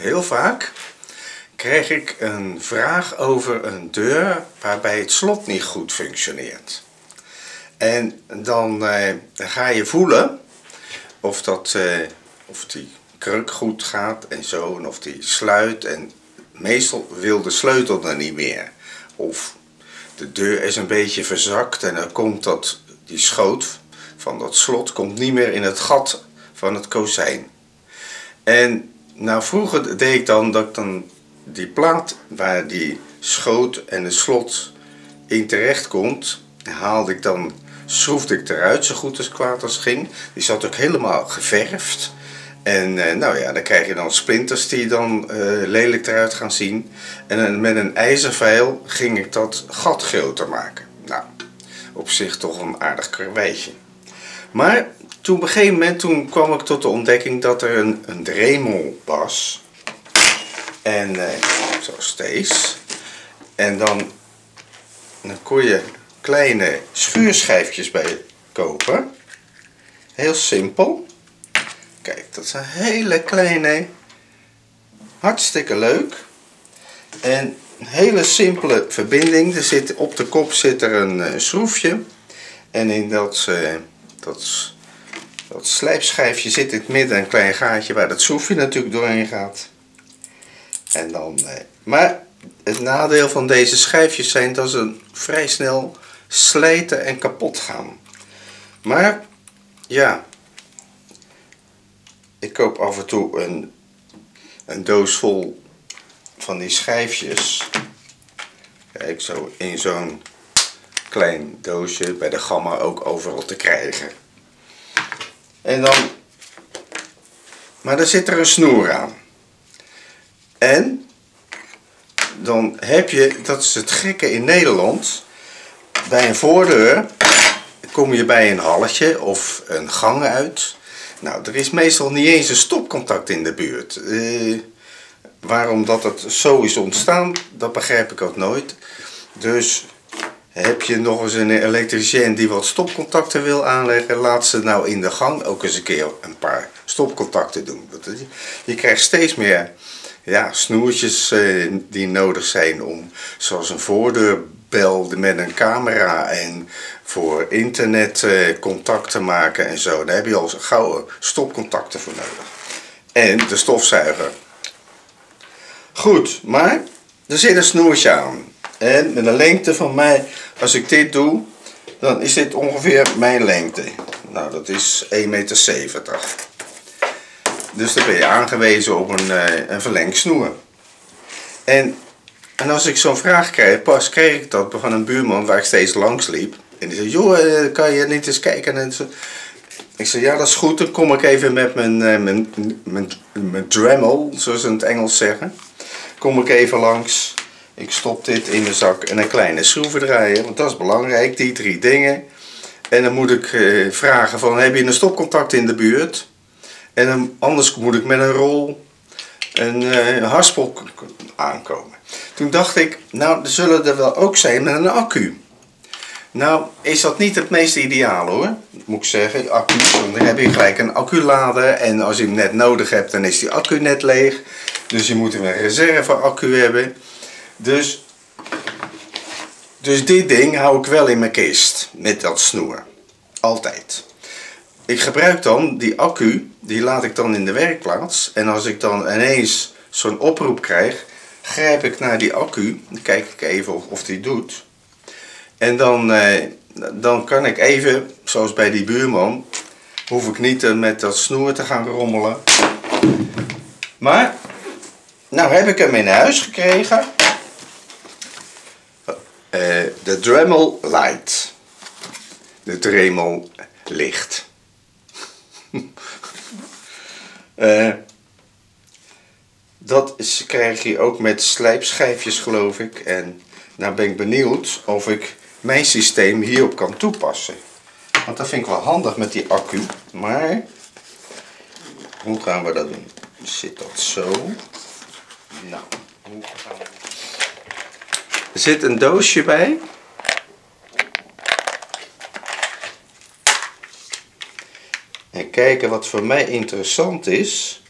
Heel vaak krijg ik een vraag over een deur waarbij het slot niet goed functioneert. En dan eh, ga je voelen of, dat, eh, of die kruk goed gaat en zo, en of die sluit. En meestal wil de sleutel er niet meer. Of de deur is een beetje verzakt en dan komt dat, die schoot van dat slot komt niet meer in het gat van het kozijn. En nou vroeger deed ik dan dat ik dan die plaat waar die schoot en de slot in terecht komt, haalde ik dan, schroefde ik eruit zo goed als kwaad als ging. Die zat ook helemaal geverfd. En eh, nou ja, dan krijg je dan splinters die dan eh, lelijk eruit gaan zien. En met een ijzerveil ging ik dat gat groter maken. Nou, op zich toch een aardig karweitje. Maar toen op een gegeven moment toen kwam ik tot de ontdekking dat er een, een dremel was. En uh, zoals deze. En dan, dan kon je kleine schuurschijfjes bij kopen. Heel simpel. Kijk, dat zijn hele kleine. Hartstikke leuk. En een hele simpele verbinding. Er zit, op de kop zit er een, een schroefje. En in dat, uh, dat, dat slijpschijfje zit in het midden een klein gaatje waar dat schroefje natuurlijk doorheen gaat. En dan, eh, maar het nadeel van deze schijfjes zijn dat ze vrij snel slijten en kapot gaan. Maar ja, ik koop af en toe een, een doos vol van die schijfjes. Kijk, zo in zo'n klein doosje bij de gamma ook overal te krijgen. En dan, maar daar zit er een snoer aan. En dan heb je, dat is het gekke in Nederland, bij een voordeur kom je bij een halletje of een gang uit. Nou, er is meestal niet eens een stopcontact in de buurt. Eh, waarom dat het zo is ontstaan, dat begrijp ik ook nooit. Dus heb je nog eens een elektricien die wat stopcontacten wil aanleggen, laat ze nou in de gang ook eens een keer een paar stopcontacten doen. Je krijgt steeds meer ja, snoertjes eh, die nodig zijn om, zoals een voordeurbel met een camera en voor internet eh, contact te maken en zo. Daar heb je al gouden stopcontacten voor nodig. En de stofzuiger. Goed, maar er zit een snoertje aan. En met een lengte van mij, als ik dit doe, dan is dit ongeveer mijn lengte. Nou, dat is 1,70 meter. Dus dan ben je aangewezen op een, uh, een verlengsnoer. En, en als ik zo'n vraag krijg, pas kreeg ik dat van een buurman waar ik steeds langs liep. En die zei, joh, eh, kan je niet eens kijken? En zo. Ik zei, ja dat is goed, dan kom ik even met mijn, uh, mijn, mijn, mijn Dremel, zoals ze in het Engels zeggen. Kom ik even langs. Ik stop dit in de zak en een kleine schroevendraaier, want dat is belangrijk, die drie dingen. En dan moet ik uh, vragen van, heb je een stopcontact in de buurt? En anders moet ik met een rol een uh, haspel aankomen. Toen dacht ik, nou, er zullen er wel ook zijn met een accu. Nou, is dat niet het meest ideaal hoor, moet ik zeggen. Accu, dan heb je gelijk een acculader en als je hem net nodig hebt, dan is die accu net leeg. Dus je moet een reserve accu hebben. Dus, dus dit ding hou ik wel in mijn kist met dat snoer. Altijd. Ik gebruik dan die accu, die laat ik dan in de werkplaats. En als ik dan ineens zo'n oproep krijg, grijp ik naar die accu. Dan kijk ik even of, of die doet. En dan, eh, dan kan ik even, zoals bij die buurman, hoef ik niet eh, met dat snoer te gaan rommelen. Maar, nou heb ik hem in huis gekregen. De Dremel Light. De Dremel licht. uh, dat krijg je ook met slijpschijfjes geloof ik. En nou ben ik benieuwd of ik mijn systeem hierop kan toepassen. Want dat vind ik wel handig met die accu. Maar hoe gaan we dat doen? Zit dat zo? Nou, hoe gaan we Er zit een doosje bij. En kijken wat voor mij interessant is.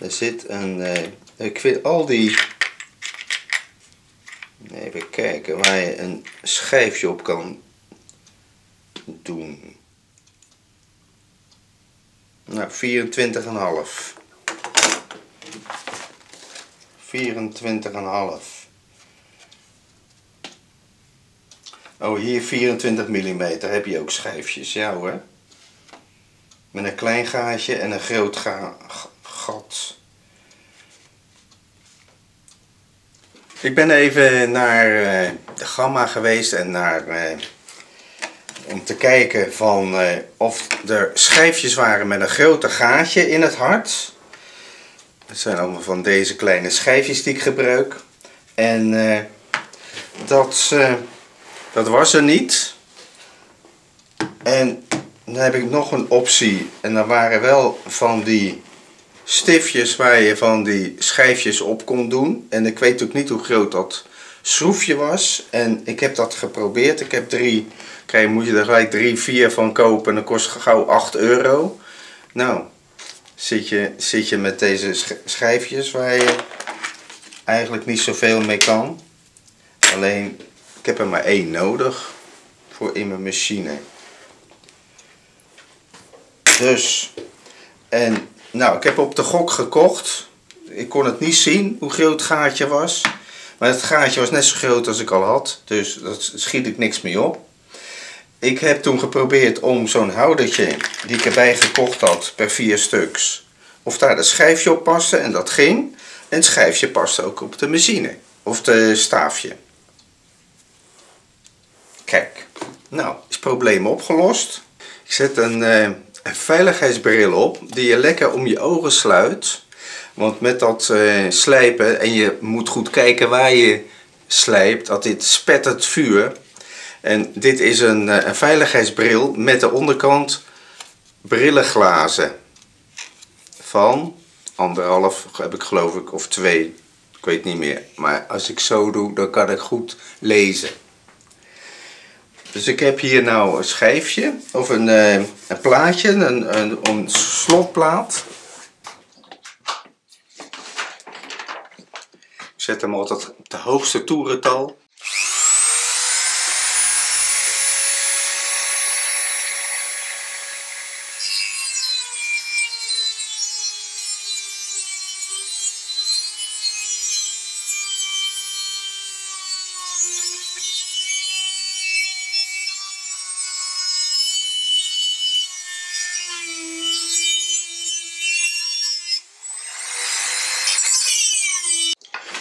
Er zit een... Eh, ik vind al die... Even kijken waar je een schijfje op kan doen. Nou, 24,5. 24,5. Oh, hier 24 mm heb je ook schijfjes, ja hoor. Met een klein gaatje en een groot ga gat. Ik ben even naar de Gamma geweest en naar, uh, om te kijken van, uh, of er schijfjes waren met een groter gaatje in het hart. Dat zijn allemaal van deze kleine schijfjes die ik gebruik. En dat, dat was er niet. En dan heb ik nog een optie. En dat waren wel van die stiftjes waar je van die schijfjes op kon doen. En ik weet ook niet hoe groot dat schroefje was. En ik heb dat geprobeerd. Ik heb drie, krijg, moet je er gelijk drie, vier van kopen. En dat kost gauw 8 euro. Nou, zit je, zit je met deze schijfjes waar je eigenlijk niet zoveel mee kan. Alleen, ik heb er maar één nodig voor in mijn machine. Dus, en nou, ik heb op de gok gekocht. Ik kon het niet zien hoe groot het gaatje was. Maar het gaatje was net zo groot als ik al had. Dus daar schiet ik niks mee op. Ik heb toen geprobeerd om zo'n houdertje die ik erbij gekocht had per vier stuks. Of daar het schijfje op paste en dat ging. En het schijfje paste ook op de machine. Of de staafje. Kijk, nou is het probleem opgelost. Ik zet een, uh, een veiligheidsbril op die je lekker om je ogen sluit. Want met dat uh, slijpen, en je moet goed kijken waar je slijpt, dat dit spettert vuur. En dit is een, uh, een veiligheidsbril met de onderkant brillenglazen. Van anderhalf heb ik geloof ik, of twee. Ik weet niet meer. Maar als ik zo doe, dan kan ik goed lezen. Dus ik heb hier nou een schijfje of een, uh, een plaatje, een, een, een slotplaat. Ik zet hem altijd op de hoogste toerental.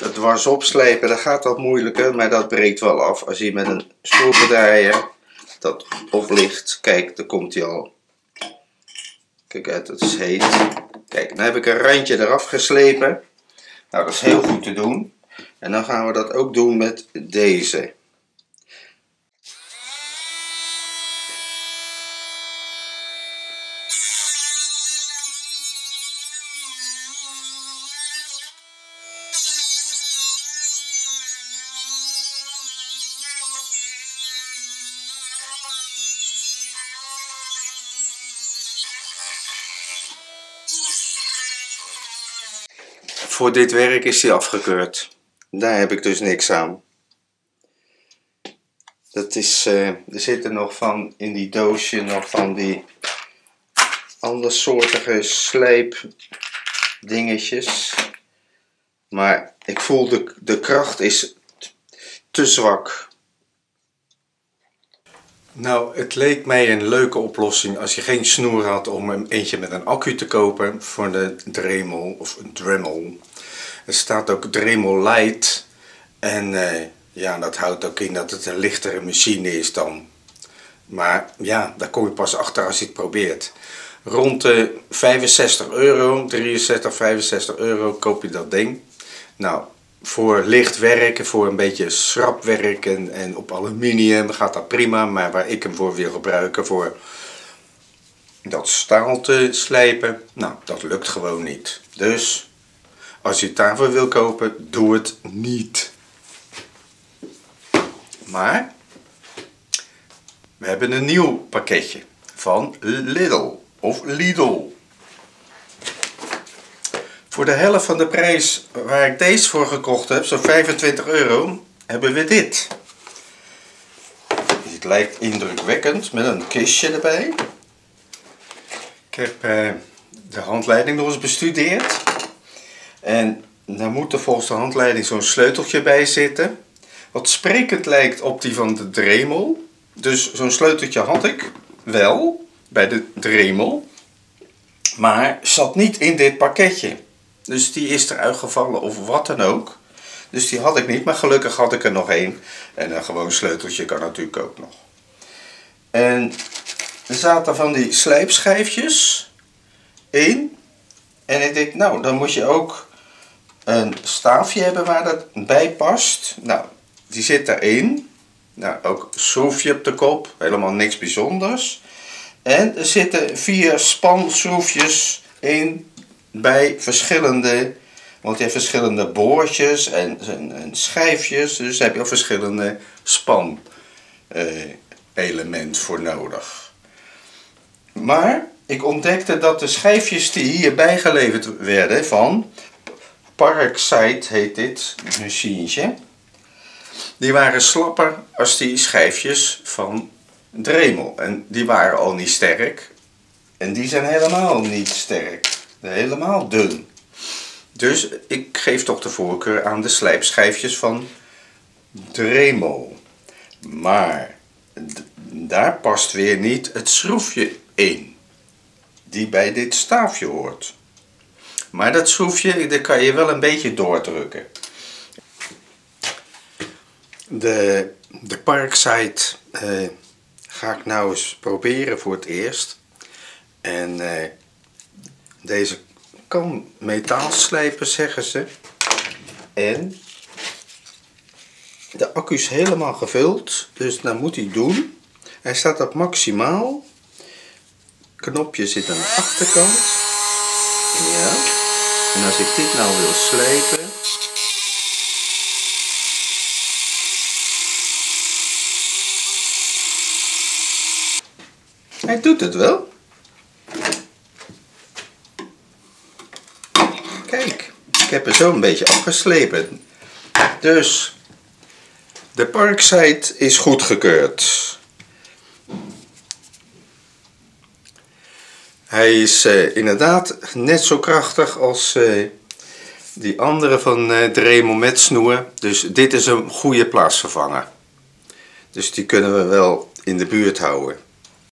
Het dwars opslepen, dat gaat wat moeilijker, maar dat breekt wel af. Als je met een schroevendraaier dat oplicht, kijk, dan komt hij al. Kijk uit, het is heet. Kijk, dan heb ik een randje eraf geslepen. Nou, dat is heel goed te doen. En dan gaan we dat ook doen met deze. Voor dit werk is hij afgekeurd. Daar heb ik dus niks aan. Dat is, uh, er zitten nog van in die doosje nog van die andersoortige sleepdingetjes. Maar ik voel de, de kracht is te zwak. Nou, het leek mij een leuke oplossing als je geen snoer had om een eentje met een accu te kopen voor de Dremel of een Dremel. Er staat ook Dremel Light en eh, ja, dat houdt ook in dat het een lichtere machine is dan. Maar ja, daar kom je pas achter als je het probeert. Rond de 65 euro, 63, 65 euro koop je dat ding. Nou, voor licht werken, voor een beetje schrap werken en op aluminium gaat dat prima. Maar waar ik hem voor wil gebruiken, voor dat staal te slijpen, nou, dat lukt gewoon niet. Dus, als je het daarvoor wil kopen, doe het niet. Maar, we hebben een nieuw pakketje van Lidl of Lidl. Voor de helft van de prijs waar ik deze voor gekocht heb, zo'n 25 euro, hebben we dit. Het lijkt indrukwekkend met een kistje erbij. Ik heb eh, de handleiding nog eens bestudeerd. En daar moet er volgens de handleiding zo'n sleuteltje bij zitten. Wat sprekend lijkt op die van de Dremel. Dus zo'n sleuteltje had ik wel bij de Dremel. Maar zat niet in dit pakketje. Dus die is eruit gevallen of wat dan ook. Dus die had ik niet, maar gelukkig had ik er nog één. En een gewoon sleuteltje kan natuurlijk ook nog. En er zaten van die slijpschijfjes in. En ik denk, nou, dan moet je ook een staafje hebben waar dat bij past. Nou, die zit erin. Nou, ook schroefje op de kop, helemaal niks bijzonders. En er zitten vier spanschroefjes in bij verschillende, want je hebt verschillende boordjes en, en, schijfjes, dus heb je ook verschillende span eh, voor nodig. Maar ik ontdekte dat de schijfjes die hierbij geleverd werden van Parkside heet dit machinetje, die waren slapper als die schijfjes van Dremel. En die waren al niet sterk. En die zijn helemaal niet sterk. Helemaal dun. Dus ik geef toch de voorkeur aan de slijpschijfjes van Dremel. Maar daar past weer niet het schroefje in. Die bij dit staafje hoort. Maar dat schroefje, daar kan je wel een beetje doordrukken. De, de Parkside eh, ga ik nou eens proberen voor het eerst. En eh, deze kan metaal slijpen, zeggen ze. En de accu is helemaal gevuld, dus dat moet hij doen. Hij staat op maximaal. Knopje zit aan de achterkant. Ja. En als ik dit nou wil slijpen, Hij doet het wel. Kijk, ik heb er zo een beetje afgeslepen. Dus de parkside is goedgekeurd. Hij is uh, inderdaad net zo krachtig als uh, die andere van uh, Dremel met snoer. Dus dit is een goede plaatsvervanger. Dus die kunnen we wel in de buurt houden.